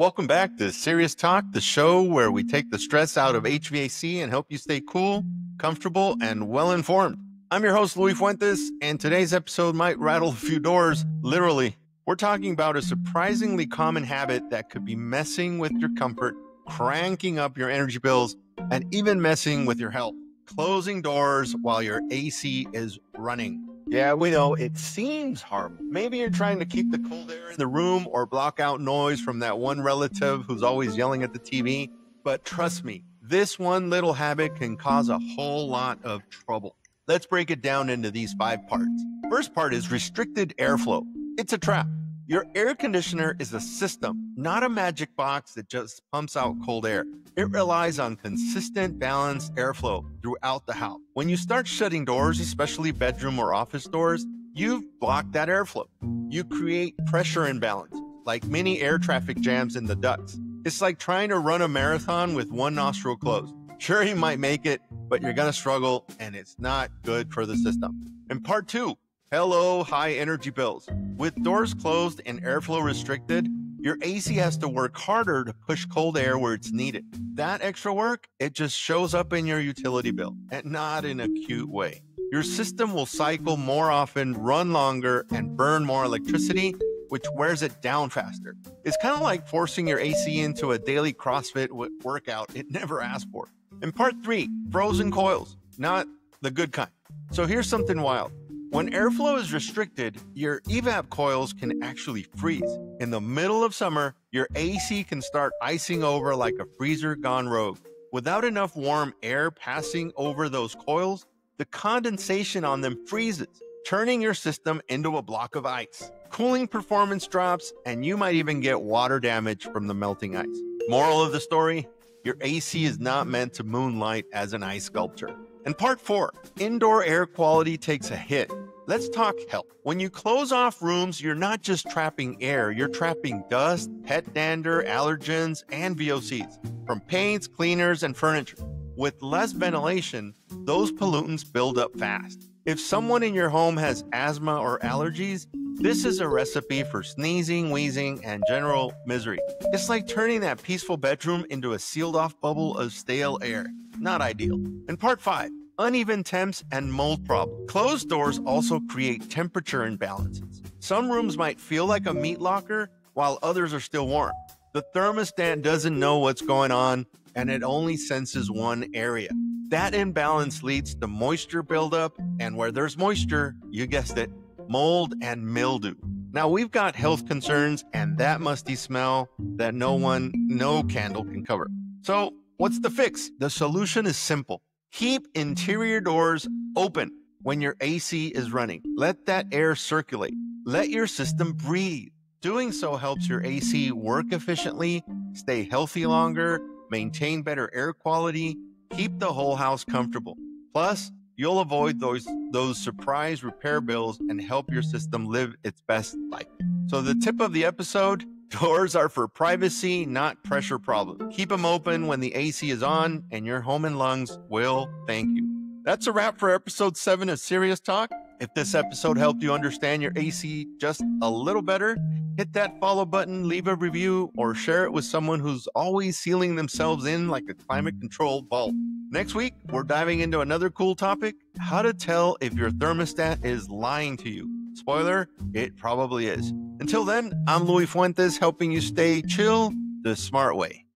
Welcome back to SEERious Talk, the show where we take the stress out of HVAC and help you stay cool, comfortable, and well informed. I'm your host, Luis Fuentes, and today's episode might rattle a few doors, literally. We're talking about a surprisingly common habit that could be messing with your comfort, cranking up your energy bills, and even messing with your health. Closing doors while your AC is running. Yeah, we know it seems harmless. Maybe you're trying to keep the cold air in the room or block out noise from that one relative who's always yelling at the TV. But trust me, this one little habit can cause a whole lot of trouble. Let's break it down into these five parts. First part is restricted airflow. It's a trap. Your air conditioner is a system, not a magic box that just pumps out cold air. It relies on consistent, balanced airflow throughout the house. When you start shutting doors, especially bedroom or office doors, you've blocked that airflow. You create pressure imbalance, like mini air traffic jams in the ducts. It's like trying to run a marathon with one nostril closed. Sure, you might make it, but you're going to struggle, and it's not good for the system. In part two, Hello, high energy bills. With doors closed and airflow restricted, your AC has to work harder to push cold air where it's needed. That extra work, it just shows up in your utility bill and not in a cute way. Your system will cycle more often, run longer, and burn more electricity, which wears it down faster. It's kind of like forcing your AC into a daily CrossFit workout it never asked for. In part three, frozen coils, not the good kind. So here's something wild. When airflow is restricted, your evap coils can actually freeze. In the middle of summer, your AC can start icing over like a freezer gone rogue. Without enough warm air passing over those coils, the condensation on them freezes, turning your system into a block of ice. Cooling performance drops, and you might even get water damage from the melting ice. Moral of the story your AC is not meant to moonlight as an ice sculpture. And part four indoor air quality takes a hit. Let's talk health. When you close off rooms, you're not just trapping air, you're trapping dust, pet dander, allergens, and VOCs from paints, cleaners, and furniture. With less ventilation, those pollutants build up fast. If someone in your home has asthma or allergies, this is a recipe for sneezing, wheezing, and general misery. It's like turning that peaceful bedroom into a sealed off bubble of stale air. Not ideal. In part five, uneven temps and mold problem. Closed doors also create temperature imbalances. Some rooms might feel like a meat locker while others are still warm. The thermostat doesn't know what's going on and it only senses one area. That imbalance leads to moisture buildup, and where there's moisture, you guessed it, mold and mildew. Now we've got health concerns and that musty smell that no one, no candle can cover. So What's the fix? The solution is simple. Keep interior doors open when your AC is running. Let that air circulate. Let your system breathe. Doing so helps your AC work efficiently, stay healthy longer, maintain better air quality, keep the whole house comfortable. Plus, you'll avoid those those surprise repair bills and help your system live its best life. So the tip of the episode, Doors are for privacy, not pressure problems. Keep them open when the AC is on, and your home and lungs will thank you. That's a wrap for episode seven of SEERious Talk. If this episode helped you understand your AC just a little better, hit that follow button, leave a review, or share it with someone who's always sealing themselves in like a climate controlled vault. Next week, we're diving into another cool topic how to tell if your thermostat is lying to you. Spoiler, it probably is. Until then, I'm Luis Fuentes helping you stay chill the smart way.